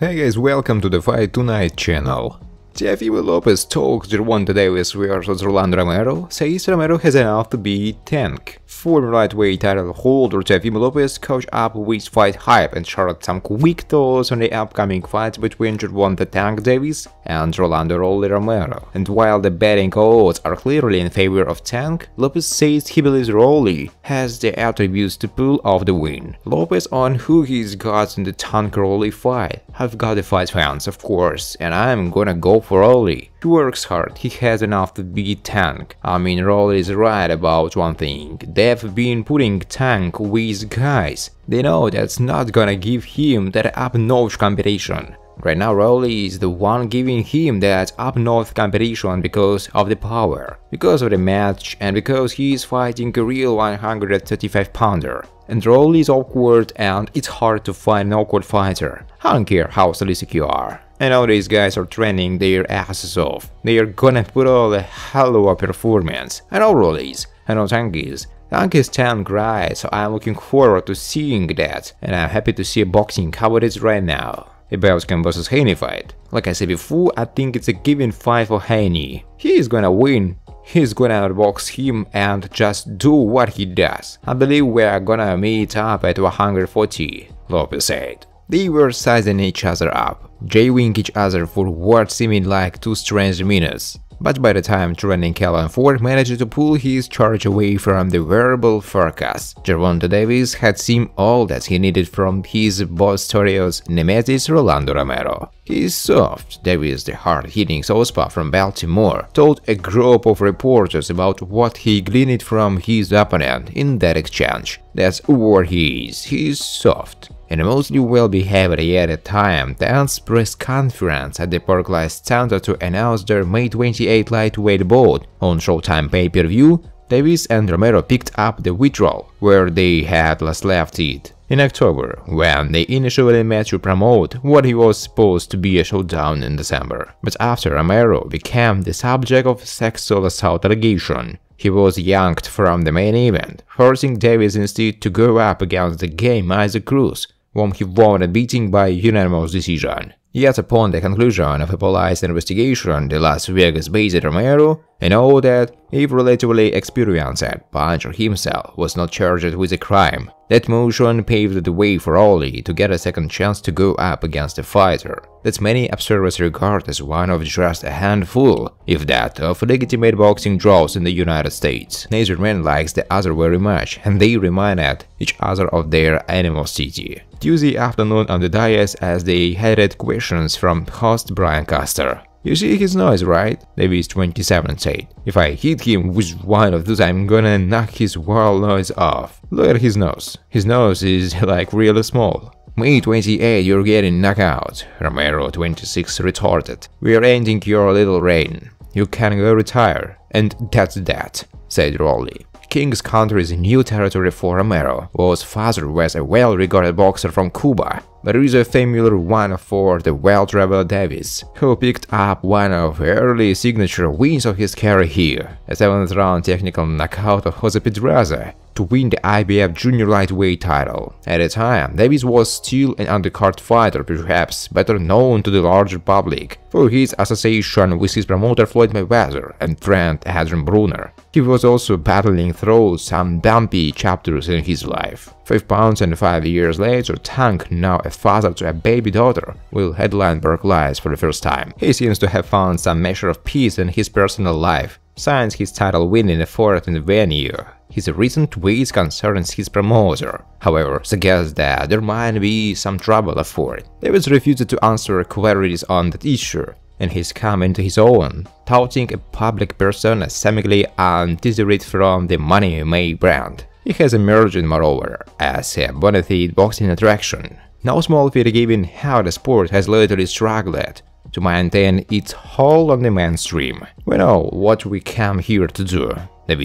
Hey guys, welcome to the Fight Tonight channel. Teofimo Lopez talks Gervonta Davis versus Rolando Romero, says Romero has enough to be Tank. Former lightweight title holder Teofimo Lopez coached up with fight hype and shared some quick thoughts on the upcoming fights between Gervonta Tank Davis and Rolando Rolly Romero. And while the betting odds are clearly in favor of Tank, Lopez says he believes Rolly has the attributes to pull off the win. Lopez on who he's got in the Tank Rolly fight. I've got the fight fans, of course, and I'm gonna go for Rolly. He works hard, he has enough to beat Tank. I mean, Rolly is right about one thing, they've been putting Tank with guys. They know that's not gonna give him that up-notch competition. Right now Rolly is the one giving him that up-north competition because of the power, because of the match and because he is fighting a real 135 pounder. And Rolly is awkward and it's hard to find an awkward fighter. I don't care how sadistic you are. I know these guys are training their asses off. They are gonna put all the hell of a performance. I know Rollies. I know Tankies, Tankies Tank is 10 guys, so I'm looking forward to seeing that. And I'm happy to see boxing is right now. A Belkin vs Haney fight. Like I said before, I think it's a given fight for Haney. He is gonna win. He's gonna outbox him and just do what he does. I believe we're gonna meet up at 140, Lopez said. They were sizing each other up, jaywing each other for what seemed like two strange minutes. But by the time trending Calvin Ford managed to pull his charge away from the verbal forecast, Gervonta Davis had seen all that he needed from his boss Torio's nemesis Rolando Romero. He's soft, Davis, the hard-hitting southpaw from Baltimore, told a group of reporters about what he gleaned from his opponent in that exchange. That's what he is, he's soft and mostly well-behaved at time Dance press conference at the Barclays Center to announce their May 28 lightweight bout. On Showtime pay-per-view, Davis and Romero picked up the withdrawal, where they had last left it. In October, when they initially met to promote what he was supposed to be a showdown in December. But after Romero became the subject of sexual assault allegation, he was yanked from the main event, forcing Davis instead to go up against the game Isaac Cruz, whom he won a beating by unanimous decision. Yet upon the conclusion of a police investigation, the Las Vegas-based Romero announced that, if relatively experienced puncher himself was not charged with a crime, that motion paved the way for Rolly to get a second chance to go up against a fighter that many observers regard as one of just a handful, if that, of legitimate boxing draws in the United States. Neither man likes the other very much, and they reminded each other of their animosity. Tuesday afternoon on the dais as they headed questions from host Brian Custer. You see his nose, right? Davis 27 said. If I hit him with one of those, I'm gonna knock his wild nose off. Look at his nose. His nose is like really small. May 28, you're getting knocked out, Romero 26 retorted. We're ending your little reign. You can go retire. And that's that, said Rolly. Kings County's new territory for Romero, whose father was a well-regarded boxer from Cuba, but is a familiar one for the well-traveled Davis, who picked up one of the early signature wins of his career here, a 7th round technical knockout of Jose Pedraza, to win the IBF junior lightweight title. At the time, Davis was still an undercard fighter, perhaps better known to the larger public for his association with his promoter Floyd Mayweather and friend Adrian Broner. He was also battling through some bumpy chapters in his life. Five pounds and five years later, Tank, now a father to a baby daughter, will headline Barclays for the first time. He seems to have found some measure of peace in his personal life, since his title win in the fourth venue. His recent tweets concerns his promoter, however, suggests that there might be some trouble afoot. Davis refused to answer queries on that issue, and he's come into his own, touting a public persona seemingly undisparate from the Money May brand. He has emerged, moreover, as a bona fide boxing attraction. No small feat given how the sport has lately struggled to maintain its hold on the mainstream. We know what we came here to do.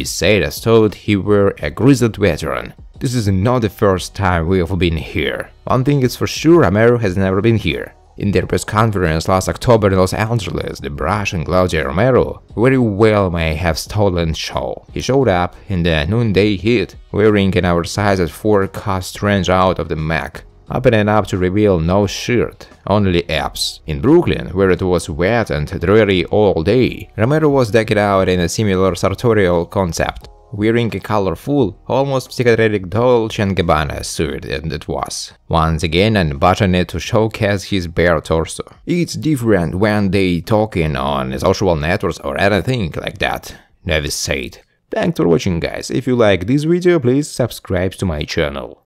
Said as told he were a grizzled veteran. This is not the first time we have been here. One thing is for sure, Romero has never been here. In their press conference last October in Los Angeles, the Brush and Claudia Romero very well may have stolen show. He showed up in the noonday heat, wearing an oversized four-cut strange out of the Mac, opening up to reveal no shirt, only abs. In Brooklyn, where it was wet and dreary all day, Romero was decked out in a similar sartorial concept, wearing a colorful, almost psychedelic Dolce & Gabbana suit and it was, once again unbuttoned to showcase his bare torso. It's different when they talking on social networks or anything like that, Davis said. Thanks for watching guys, if you like this video please subscribe to my channel.